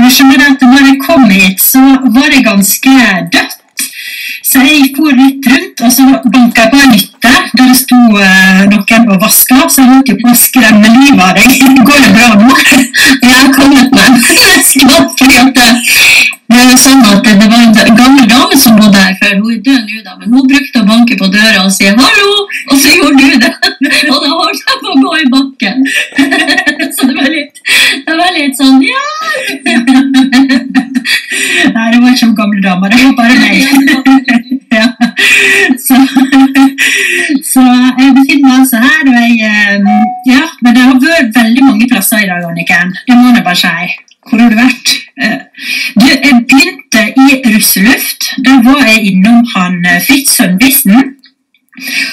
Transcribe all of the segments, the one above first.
For skjønner at når jeg kom hit, så var det ganske dødt. Så jeg for litt rundt, og så banka jeg på en hytte der det sto uh, noen og vaska. Så jeg holdt jo på å skremme livet av deg. Går det bra nå? Jeg har kommet meg. Jeg skvatt fordi at det er jo sånn at det var en gammel dame som bodde her før. Hun er død nå, da, men hun brukte å banke på døra og si 'hallo', og så gjorde du det. Og da dama, det var bare meg. ja. så, så jeg befinner meg altså her, og jeg eh, Ja, men det har vært veldig mange plasser i dag, Anniken. Det må jeg bare si. Hvor har du vært? Eh, Du, jeg begynte i Russeluft. Da var jeg innom han eh, Fritz Sønvisten.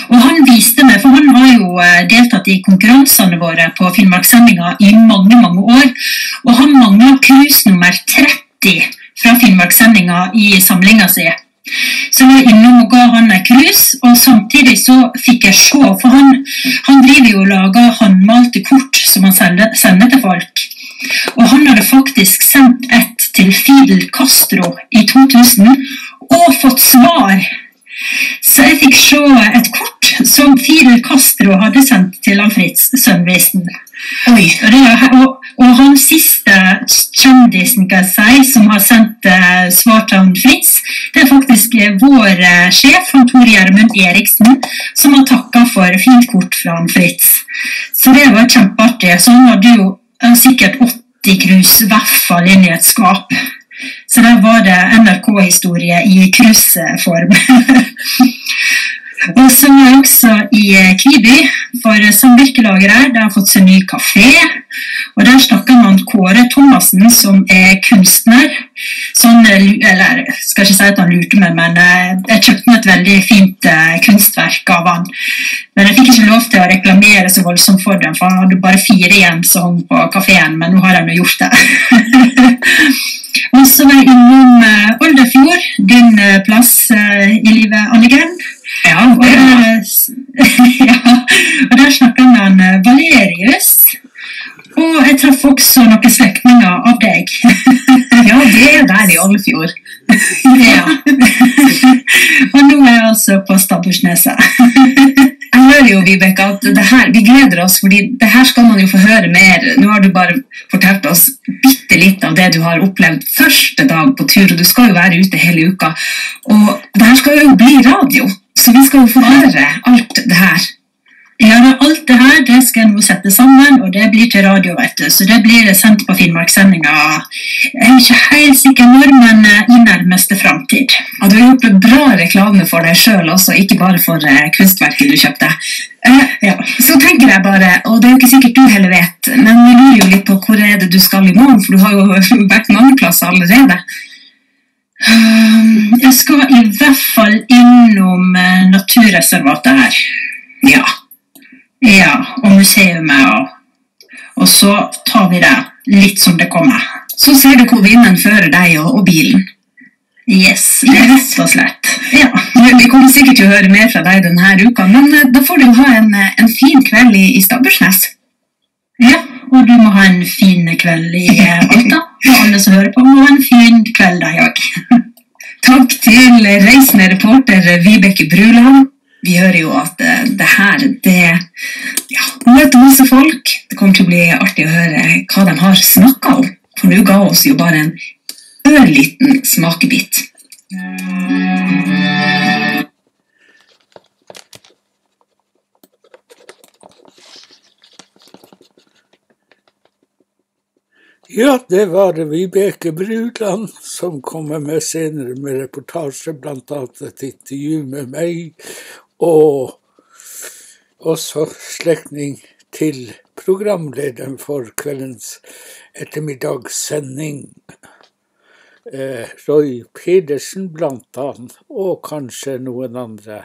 Og han viste meg, for han har jo eh, deltatt i konkurransene våre på Finnmarkssendinga i mange, mange år. Og han mangla cruise nummer 30 fra Finnmarkssendinga i samlinga si. Så jeg var innom og ga han en krus, og samtidig så fikk jeg se, for han, han driver jo og lager håndmalte kort som han sender, sender til folk. Og han hadde faktisk sendt et til Fidel Castro i 2000, og fått svar. Så jeg fikk se et kort som Fidel Castro hadde sendt til han Fritz Sønnvisten. Oi. Og, det og, kjendisen kan som har sendt eh, svar til han Fritz, det er faktisk eh, vår eh, sjef, han Tor Gjermund Eriksen, som har takka for fint kort fra han Fritz. Så det var kjempeartig. Så han hadde jo eh, sikkert 80 krus, i hvert fall inn i et skap. Så der var det NRK-historie i cruiseform. Og så er jeg også i Kviby, for samvirkelaget der det har fått seg ny kafé. Og der snakker man Kåre Thomassen, som er kunstner. Sånn, eh, eller jeg skal ikke si at han lurte meg, men eh, jeg kjøpte meg et veldig fint eh, kunstverk av han. Men jeg fikk ikke lov til å reklamere så voldsomt for den, for han hadde bare fire igjen som hang på kafeen, men nå har jo gjort det. Og så var jeg innom eh, Oldefjord, din eh, plass eh, i livet, Anniken. Ja, Og der, ja, og der snakka han eh, Valerius. Og jeg traff også noen slektninger av deg. Ja, det er der i Ålefjord. ja. og nå er jeg altså på Stabbursneset. Jeg hører jo, Vibeke, at det her, vi gleder oss, fordi det her skal man jo få høre mer. Nå har du bare fortalt oss bitte litt av det du har opplevd første dag på tur, og du skal jo være ute hele uka. Og det her skal jo bli radio, så vi skal jo forhøre alt det her. Ja, Alt det her det skal jeg nå sette sammen, og det blir til radio. vet du. Så det blir sendt på Finnmarkssendinga. Jeg er ikke helt sikker når, men eh, i nærmeste framtid. Ja, du har gjort bra reklame for deg sjøl også, ikke bare for eh, kunstverket du kjøpte. Eh, Ja. Så tenker jeg bare, og det er jo ikke sikkert du heller vet, men vi lurer jo litt på hvor er det du skal i morgen, for du har jo vært mange plasser allerede. Um, Jeg skal i hvert fall innom eh, naturreservatet her. Ja. Ja, og museet og Og så tar vi det litt som det kommer. Så ser du hvor vinden fører deg og, og bilen. Yes, rett og slett. Ja. Vi kommer sikkert til å høre mer fra deg denne uka, men eh, da får du ha en, eh, en fin kveld i, i Stabbursnes. ja, og du må ha en fin kveld i. Og alle som hører på, må ha en fin kveld, da, jeg. Takk til reisende reporter Vibeke Bruland. Vi hører jo at eh, det her, det Ja, møter masse folk. Det kommer til å bli artig å høre hva de har snakka om. For du ga oss jo bare en ørliten smakebit. Ja, det var det Vibeke Bruland som kommer med senere med reportasje, annet et intervju med meg, og også slektning til programlederen for kveldens ettermiddagssending. Eh, Roy Pedersen blant annet, og kanskje noen andre